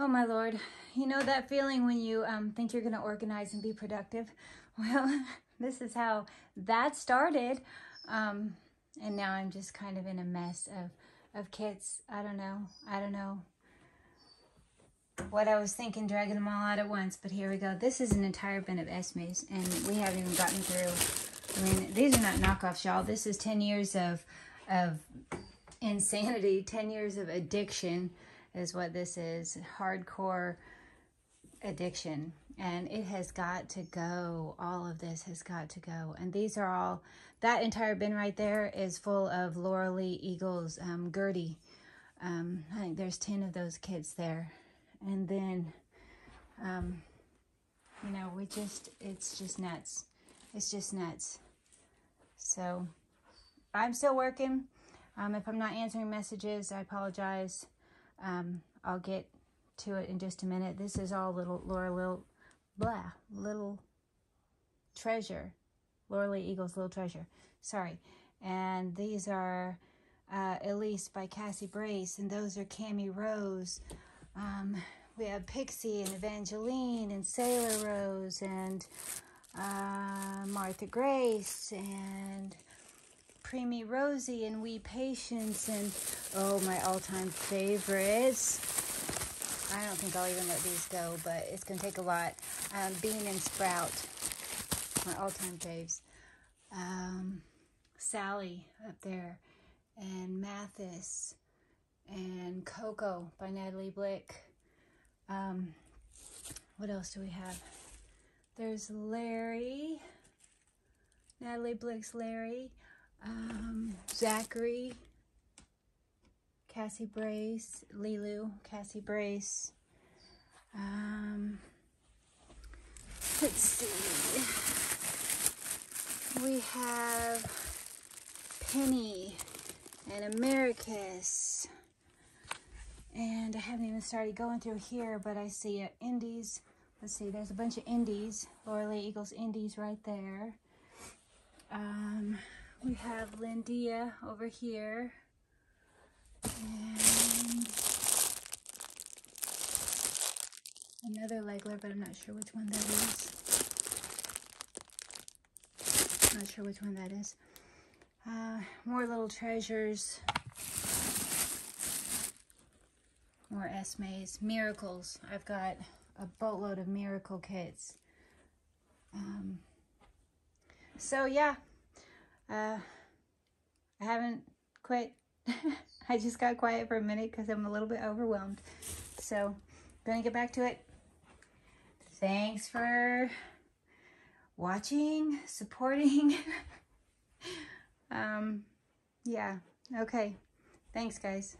Oh my Lord, you know that feeling when you um, think you're going to organize and be productive? Well, this is how that started. Um, and now I'm just kind of in a mess of, of kits. I don't know. I don't know what I was thinking, dragging them all out at once. But here we go. This is an entire bin of Esme's, and we haven't even gotten through. I mean, these are not knockoffs, y'all. This is 10 years of, of insanity, 10 years of addiction is what this is. Hardcore addiction. And it has got to go. All of this has got to go. And these are all, that entire bin right there is full of Laura Lee Eagles um, Gertie. Um, I think there's 10 of those kits there. And then, um, you know, we just, it's just nuts. It's just nuts. So I'm still working. Um, if I'm not answering messages, I apologize. Um, I'll get to it in just a minute. This is all little Laura Lil, blah, little treasure. Laura Lee Eagles Little Treasure. Sorry. And these are uh, Elise by Cassie Brace, and those are Cami Rose. Um, we have Pixie and Evangeline and Sailor Rose and uh, Martha Grace and Preemie Rosie and Wee Patience and oh my all-time favorites. I don't think I'll even let these go, but it's gonna take a lot. Um, Bean and Sprout, my all-time faves. Um, Sally up there, and Mathis, and Coco by Natalie Blick. Um, what else do we have? There's Larry, Natalie Blick's Larry um, Zachary, Cassie Brace, Lilu, Cassie Brace. Um, let's see. We have Penny and Americus. And I haven't even started going through here, but I see Indies. Let's see, there's a bunch of Indies. Laura Lee Eagles Indies right there. Um, we have Lindia over here. And another Legler, but I'm not sure which one that is. Not sure which one that is. Uh, more little treasures. More Esme's. Miracles. I've got a boatload of miracle kits. Um, so yeah, uh, I haven't quit. I just got quiet for a minute because I'm a little bit overwhelmed. So, gonna get back to it. Thanks for watching, supporting. um, yeah, okay. Thanks, guys.